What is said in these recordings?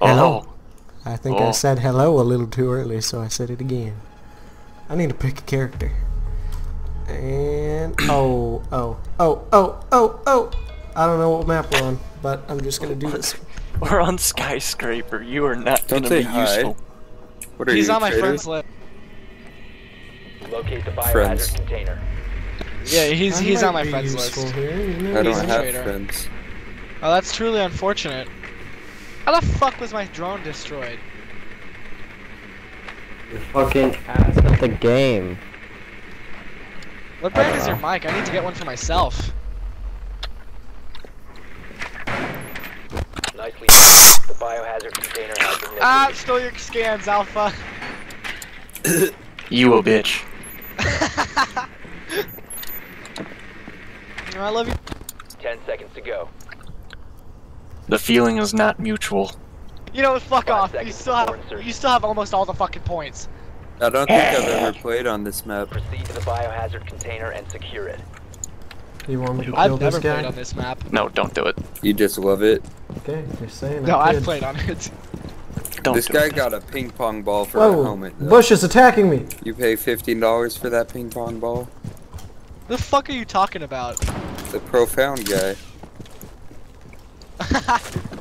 Hello. Oh, I think I Oh. said hello a little too early, so I said it again. I need to pick a character. And oh, oh, oh, oh, oh, oh. I don't know what map we're on, but I'm just gonna do this. we're on skyscraper. You are not Don't gonna be hi. useful. What are He's you, on my friends list. Locate the biohazard Friends. container. Yeah, he's I he's on my friends list. Here, you know? I don't He's have traitor. friends. Oh, that's truly unfortunate. How the fuck was my drone destroyed? You're fucking ass at the game. What brand is your mic? I need to get one for myself. Nicely done. The biohazard container has been Ah, located. stole your scans, Alpha. You a bitch. I love you. Ten seconds to go. The feeling is not mutual. You know what? Fuck Five off. You still have insertion. you still have almost all the fucking points. I don't think I've ever played on this map. Proceed to the biohazard container and secure it. You want me to kill I've this never guy? played on this map. No, don't do it. You just love it. Okay, you're saying No, I I've played on it. Don't this do guy it. got a ping pong ball for a Whoa! helmet. though. Bush is attacking me. You pay fifteen dollars for that ping pong ball? the fuck are you talking about? The profound guy.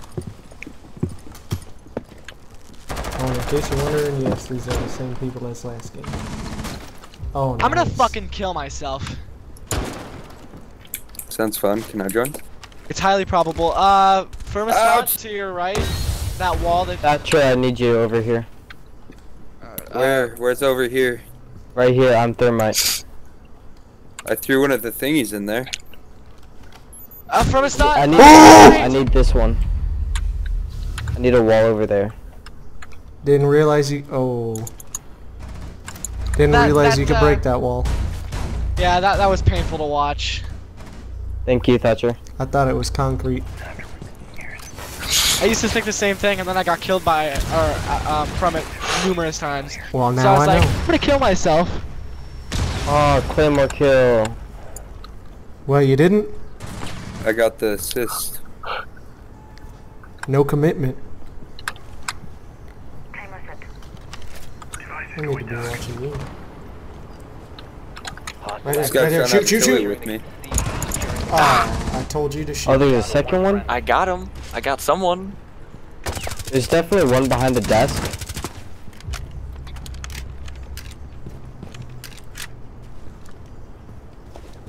Oh, in case you're wondering, yes, these are the same people as last game. Oh, I'm gonna fucking kill myself. Sounds fun. Can I join? It's highly probable. Uh, thermostat Ouch. to your right. That wall that. Thatcher, I need you over here. Uh, Where? Where's over here? Right here, I'm thermite. I threw one of the thingies in there. Uh, thermostat. I need, I need this one. I need a wall over there. Didn't realize you. Oh. Didn't That- realize you could uh, break that wall. Yeah, that that was painful to watch. Thank you, Thatcher. I thought it was concrete. I used to think the same thing, and then I got killed by or uh, um, from it numerous times. Well, so now I was I, like, know. I'm gonna kill myself. Oh, Claymore kill. Well, you didn't. I got the assist. No commitment. I need to be watching you. Right This there, guy's right trying Shoot, to shoot, kill shoot. with me. Oh, I told you to shoot. Oh, there's a second one? I got him. I got someone. There's definitely one behind the desk.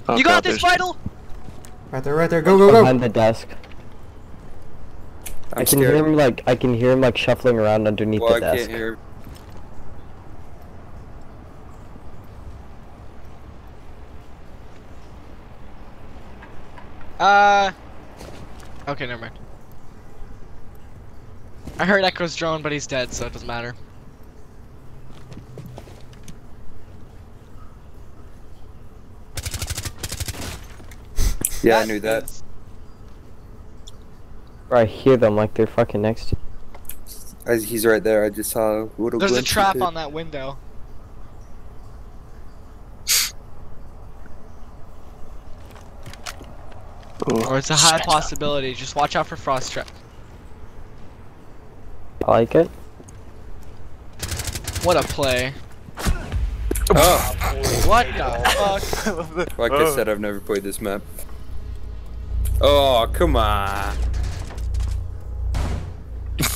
Oh, you got this, Vital. Right there, right there. Go, go, go. Behind the desk. I'm I can scared. hear him like I can hear him like shuffling around underneath well, I the desk. can't hear. Uh. Okay, never mind. I heard Echo's drone, but he's dead, so it doesn't matter. Yeah, I knew that. Or I hear them like they're fucking next to I, he's right there. I just saw a little There's a trap on that window. Ooh, Or it's a high stretch out. possibility. Just watch out for frost trap. I like it. What a play. Oh, What the fuck? like I said, I've never played this map. Oh, come on.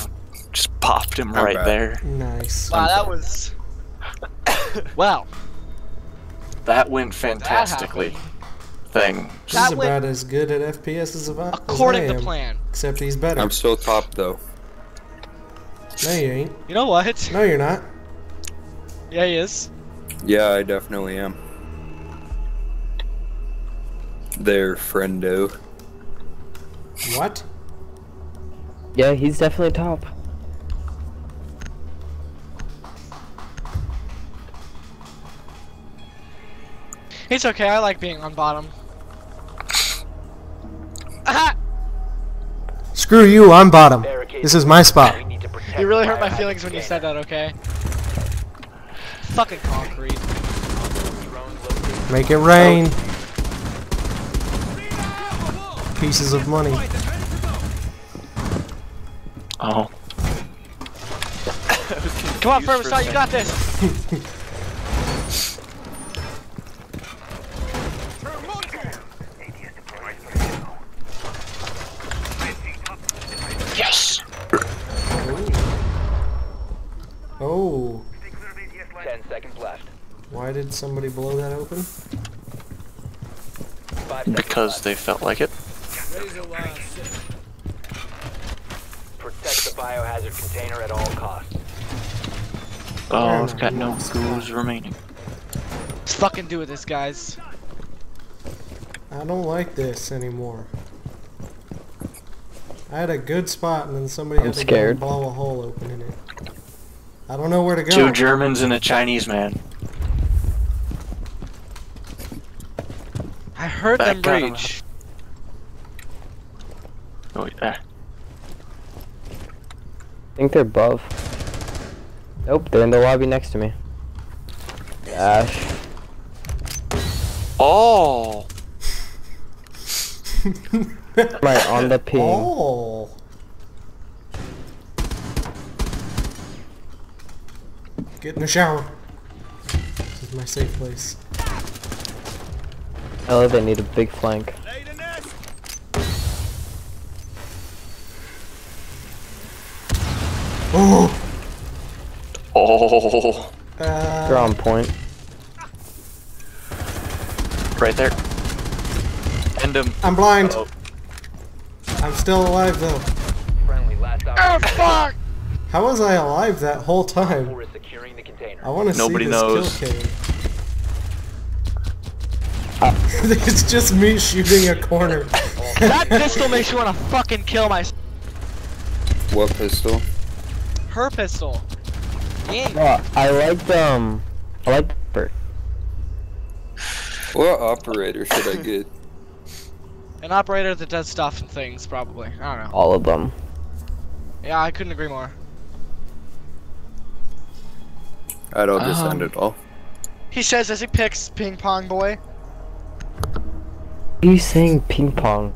Just popped him I'm right bad. there. Nice. Wow, that was. Wow. That went fantastically. Thing. This That is went about as good at FPS as, about, according as I to plan. Except he's better. I'm still top though. No, you ain't. You know what? No, you're not. Yeah, he is. Yeah, I definitely am. There, friendo. What? Yeah, he's definitely top. It's okay. I like being on bottom. Aha! Screw you, I'm bottom. This is my spot. We need to protect You really hurt my feelings when you said that. Okay. Fucking concrete. Make it rain. Pieces of money. Oh. Come on, Firma Star, you got this. Yes! Oh, 10 seconds left. why did somebody blow that open? Because they felt like it. Protect the biohazard container at all costs. Oh, Yeah, I've got no nice. ghouls remaining. Let's fucking do with this, guys. I don't like this anymore. I had a good spot and then somebody I'm had to scared. go blow a hole open in it. I don't know where to go. Two Germans and a Chinese man. I heard Back them out of breach. Oh, yeah. I think they're above. Nope, they're in the lobby next to me. Ash. Oh! Right on the ping. Oh. Get in the shower. This is my safe place. I Oh, they need a big flank. Oh. Oh! They're Uh, on point. Right there. End him. I'm blind. Oh. I'm still alive though. Friendly, last Oh fuck! How was I alive that whole time? is securing the container. I want to see Nobody this knows. kill cam. it's just me shooting a corner. That pistol makes you wanna fucking kill my. What pistol? Her pistol. Yeah. I like um, I like Bert. What operator should I get? An operator that does stuff and things, probably. I don't know. All of them. Yeah, I couldn't agree more. Alright, I'll just end Um, it all. He says as he picks ping pong boy. Are you saying ping pong?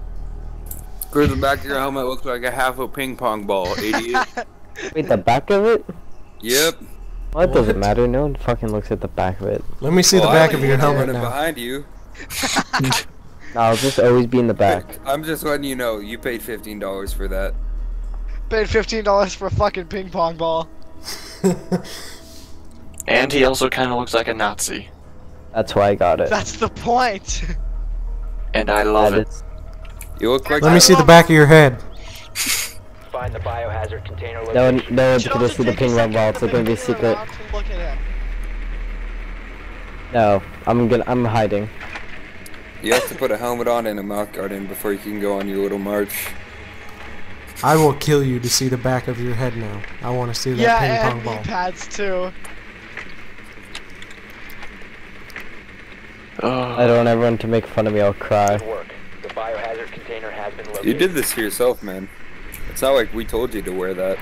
Where the back of your helmet looks like a half a ping pong ball, idiot. Wait, the back of it? yep. Well, that doesn't matter. No one fucking looks at the back of it. Let me see Well, the oh, back of your even know helmet running now. behind you. No, I'll just always be in the back. I'm just letting you know, you paid $15 for that. Paid fifteen dollars for a fucking ping pong ball. And he also kind of looks like a Nazi. That's why I got it. That's the point. And I love That it. is- You look like Let me see the back of your head. Find the biohazard container No one, no one's Joe, gonna just see the ping pong second ball. and It's gonna be a secret. around to Look at him. No, I'm gonna, I'm hiding. You have to put a helmet on and a mouth guard in before you can go on your little march. I will kill you to see the back of your head now. I want to see that Yeah, ping and pong knee ball. pads too. Oh. I don't want everyone to make fun of me. I'll cry. Work. The biohazard container has been. You did this to yourself, man. It's not like we told you to wear that.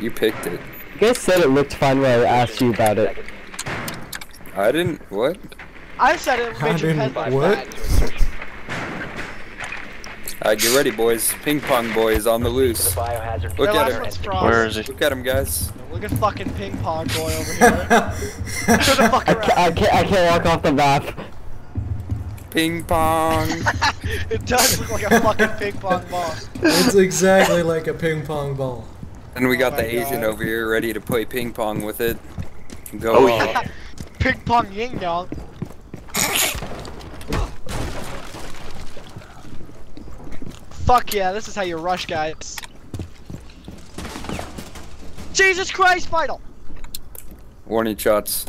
You picked it. You guys said it looked fine when I asked you about it. I didn't. What? I said it I made your head didn't- what? bad. To insertion. Alright, get ready, boys. Ping pong boy is on the The loose. biohazard Look Their at him. Where is he? Look at him, guys. Look at fucking ping pong boy over here. The fuck I around. can't, I can't, I can't walk off the map. Ping pong. it does look like a fucking ping pong ball. it's exactly like a ping pong ball. and we got Oh the my Asian God. over here ready to play ping pong with it. Go Oh, off. yeah. Ping pong yin yang. Fuck yeah, this is how you rush guys. Jesus Christ, Vital! Warning shots.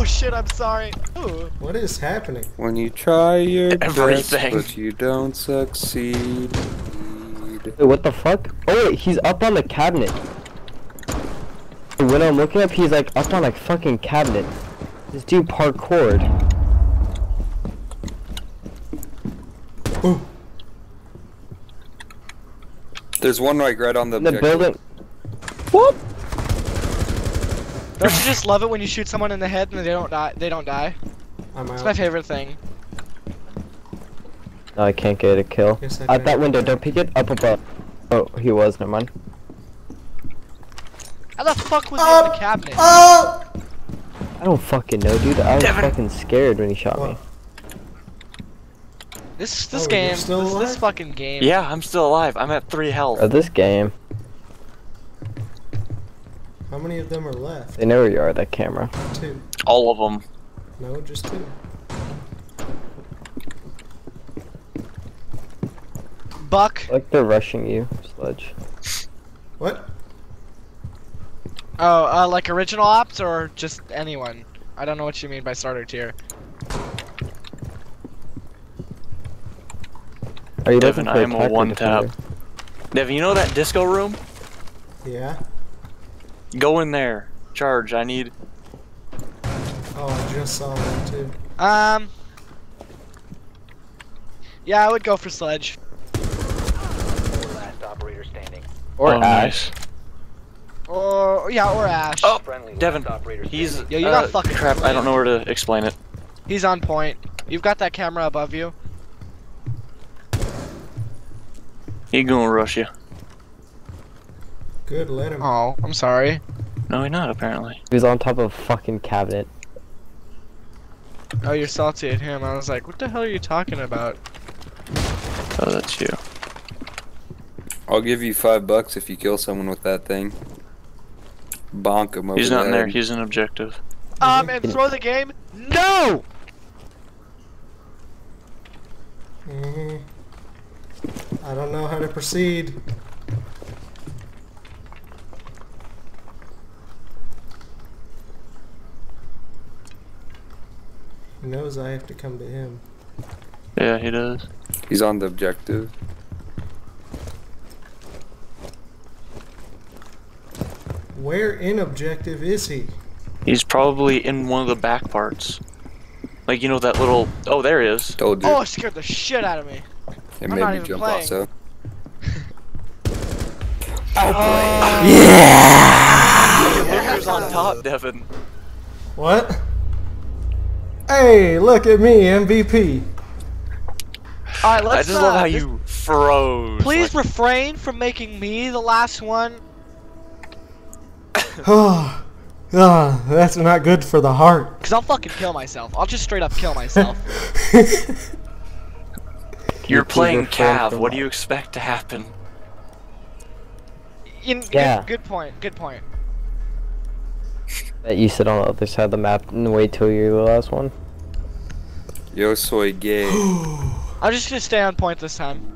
Oh shit, I'm sorry. Ooh. What is happening? When you try your Everything. best, but you don't succeed. Wait, what the fuck? Oh wait, he's up on the cabinet. When I'm looking up, he's like up on a fucking cabinet. This dude parkoured. Ooh, There's one like right on the the building. What? Don't you just love it when you shoot someone in the head and they don't die? They don't die. I'm It's my favorite thing. No, I can't get a kill. Guess I uh, that window, don't peek it. Up above. Oh, he was. Never mind. How the fuck was he in the Oh! cabinet? Oh! I don't fucking know, dude. I was Devin. fucking scared when he shot me. What? This Oh, this game, this, this fucking game. Yeah, I'm still alive. I'm at three health. Oh, this game. How many of them are left? They know where you are. That camera. Two. All of them. No, just two. Buck. Like they're rushing you, Sledge. What? Oh, uh, like original ops or just anyone? I don't know what you mean by starter tier. Are you Devin, I am a one tap. defender? Devin, you know that disco room? Yeah. Go in there. Charge. I need. Oh, I just saw one too. Um. Yeah, I would go for Sledge. Last operator standing. Or oh, Ash. nice. Or yeah, or Ash. Oh, Friendly Devin, operator He's. standing. Yo, you're uh, not fucking Crap, I don't know where to explain it. He's on point. You've got that camera above you. He gonna rush you. Good, let him. Oh, I'm sorry. No, he not apparently. He was on top of a fucking cabinet. Oh, you're salty at him. I was like, what the hell are you talking about? Oh, that's you. I'll give you five bucks if you kill someone with that thing. Bonk him over He's the not in there. He's an objective. Um, and throw the game? No! Mhm. I don't know how to proceed. Knows I have to come to him. Yeah, he does. He's on the objective. Where in objective is he? He's probably in one of the back parts. Like you know that little. Oh, there he is. Told you. Oh, it scared the shit out of me. it I'm made not me even jump playing. also. Oh. Look who's on top, Devin. What? Hey, look at me, MVP. Alright, I let's I just love uh, how just- you froze. Please like- refrain from making me the last one. Oh, ah, that's not good for the heart. Cause I'll fucking kill myself. I'll just straight up kill myself. You're you playing refrain Cav. What do you expect to happen? In, Yeah. good, good point. Good point. That you sit on the other side of the map and wait till you're the last one. Yo soy gay. I'm just gonna stay on point this time.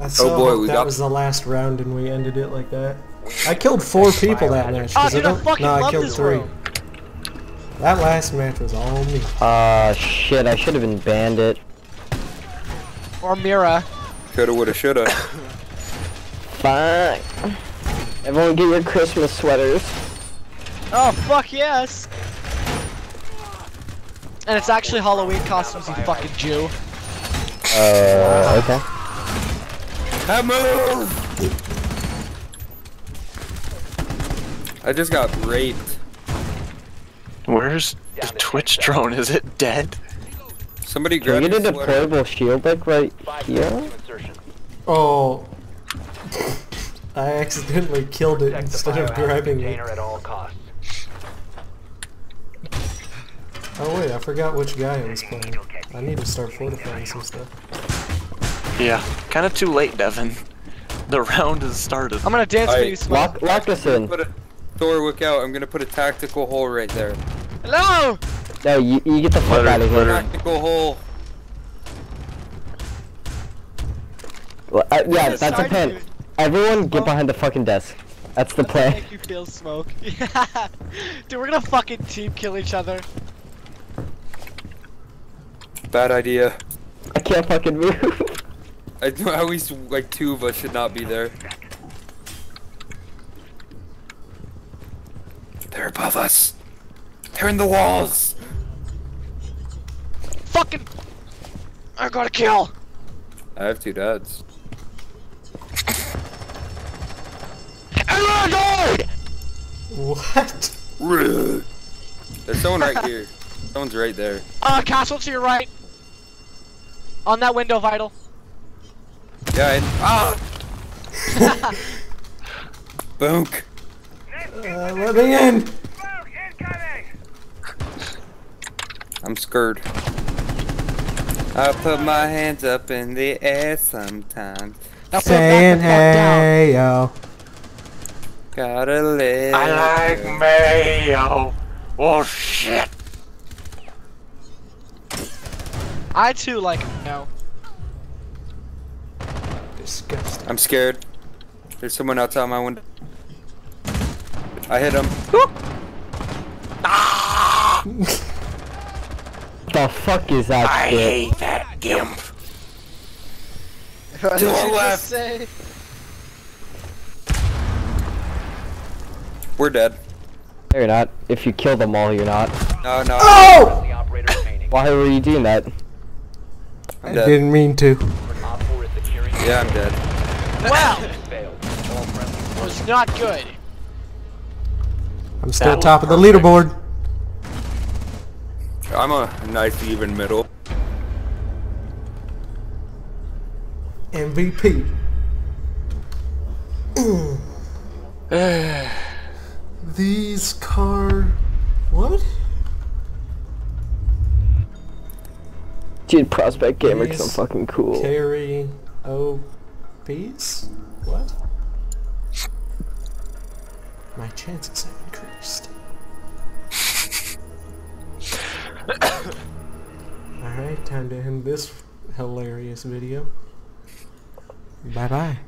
I so boy, hope we that got- was the last round and we ended it like that. I killed four people that match. Oh, 'cause dude, I I don't, fucking no, I killed this three. room. That last match was all me. Ah, shit. I should have been bandit. Or Mira. Coulda, woulda, shoulda. Fine. Everyone get your Christmas sweaters. Oh fuck yes. And it's actually Halloween costumes, you fucking Jew. Uh, okay. Hammer! I just got raped. Where's the Twitch drone? Is it dead? Somebody Can we grab get a your sweater. deployable shield like right Five here? seconds to insertion. Oh. I accidentally killed it Protect instead of biohazard grabbing it. at all costs. Oh wait, I forgot which guy I was playing. I need to start fortifying some stuff. Yeah. Kind of too late, Devin. The round has started. I'm gonna dance for you, Smoke. Lock, lock us in. Put a Thor, look out. I'm gonna put a tactical hole right there. Hello! No, you, you get the fuck out of let here. her- Tactical hole. Well, uh, yeah, that's a sorry, plan. dude. Everyone get Oh. behind the fucking desk. That's the That's plan. Make you feel smoke. Yeah. Dude, we're gonna fucking team kill each other. Bad idea. I can't fucking move. I, at least like two of us should not be there. They're above us. They're in the walls. Fucking. I got a kill. I have two dads. What? There's someone right here. Someone's right there. Uh, castle to your right. On that window, Vital. Yeah, and, ah! Boonk. Uh, let me in. I'm scared. I put my hands up in the air sometimes. Now Saying back the fuck down. hey yo. Gotta live. I like mayo. Oh shit. I too like no. Disgusting. I'm scared. There's someone outside my window. I hit him. The fuck is that I shit? hate that gimp. What did our you left. We're dead. No, you're not. If you kill them all, you're not. No, no. Oh! The operator remaining. Why were you doing that? I I'm dead. didn't mean to. Op 4 is securing Yeah, I'm dead. Well, failed. Was not good. I'm still was top of the leaderboard. I'm a nice even middle. MVP. These car. What? Dude, Prospect Gamer, cause I'm fucking cool. Carry OPs? What? My chances have increased. Alright, time to end this hilarious video. Bye bye.